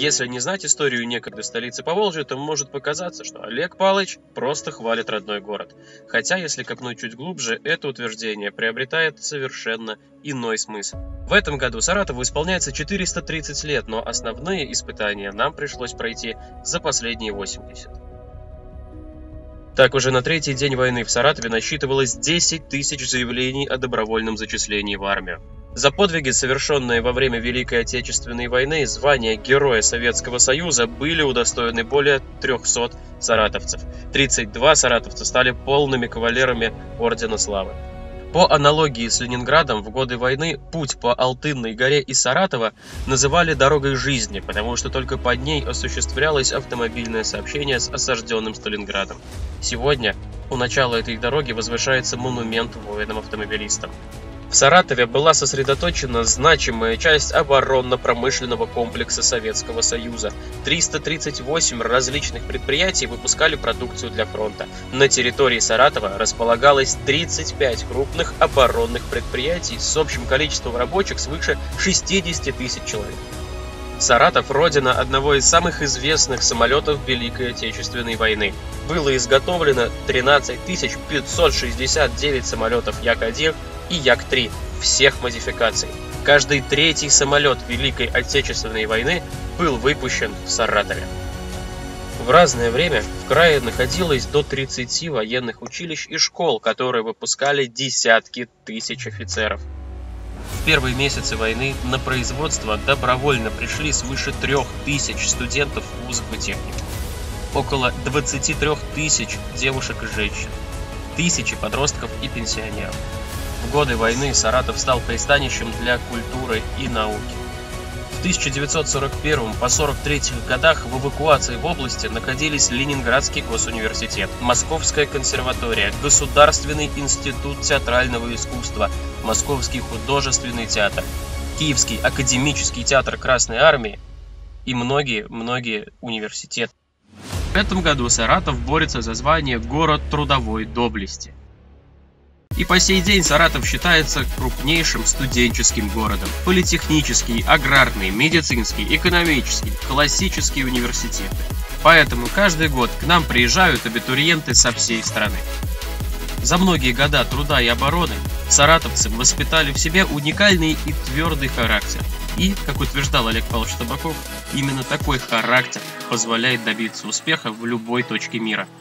Если не знать историю некогда столицы Поволжья, то может показаться, что Олег Палыч просто хвалит родной город. Хотя, если копнуть чуть глубже, это утверждение приобретает совершенно иной смысл. В этом году Саратову исполняется 430 лет, но основные испытания нам пришлось пройти за последние 80. Так уже на третий день войны в Саратове насчитывалось 10 тысяч заявлений о добровольном зачислении в армию. За подвиги, совершенные во время Великой Отечественной войны, звания Героя Советского Союза были удостоены более 300 саратовцев. 32 саратовца стали полными кавалерами Ордена Славы. По аналогии с Ленинградом, в годы войны путь по Алтынной горе из Саратова называли «дорогой жизни», потому что только по ней осуществлялось автомобильное сообщение с осажденным Сталинградом. Сегодня у начала этой дороги возвышается монумент воинам-автомобилистам. В Саратове была сосредоточена значимая часть оборонно-промышленного комплекса Советского Союза. 338 различных предприятий выпускали продукцию для фронта. На территории Саратова располагалось 35 крупных оборонных предприятий с общим количеством рабочих свыше 60 тысяч человек. Саратов – родина одного из самых известных самолетов Великой Отечественной войны. Было изготовлено 13 569 самолетов Як-1 и Як-3 всех модификаций. Каждый третий самолет Великой Отечественной войны был выпущен в Саратове. В разное время в крае находилось до 30 военных училищ и школ, которые выпускали десятки тысяч офицеров. В первые месяцы войны на производство добровольно пришли свыше трех тысяч студентов вузов и техник. Около 23 тысяч девушек и женщин. Тысячи подростков и пенсионеров. В годы войны Саратов стал пристанищем для культуры и науки. В 1941 по 43 годах в эвакуации в области находились Ленинградский госуниверситет, Московская консерватория, Государственный институт театрального искусства, Московский художественный театр, Киевский академический театр Красной Армии и многие-многие университеты. В этом году Саратов борется за звание «Город трудовой доблести». И по сей день Саратов считается крупнейшим студенческим городом. Политехнический, аграрный, медицинский, экономический, классические университеты. Поэтому каждый год к нам приезжают абитуриенты со всей страны. За многие года труда и обороны саратовцы воспитали в себе уникальный и твердый характер. И, как утверждал Олег Павлович Табаков, именно такой характер позволяет добиться успеха в любой точке мира –